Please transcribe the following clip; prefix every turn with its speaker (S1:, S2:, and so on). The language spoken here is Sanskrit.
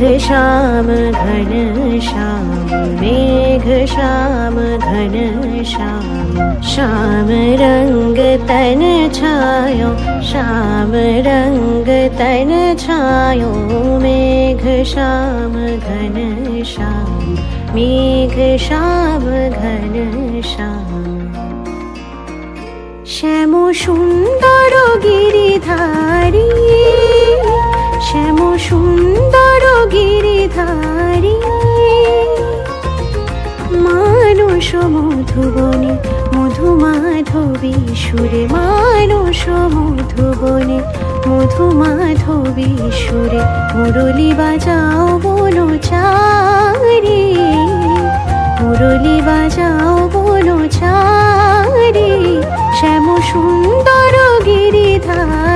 S1: घ श्या घन श्याम मेघ श्या घन श्याम श्याम छायो श्याम रङ्ग तन छायो मेघ घन श्याम मेघ श्या घन श्याम श्यामो सुन्दर गिरिधारी হারি মানুষ মধুবনে মধু মাধবী সুরে মানুষ মধুবনে মধু মাধবী সুরে মুরলি বাজাও বনো চারি মুরলি বাজাও বনো চারি শ্যাম সুন্দর গিরিধার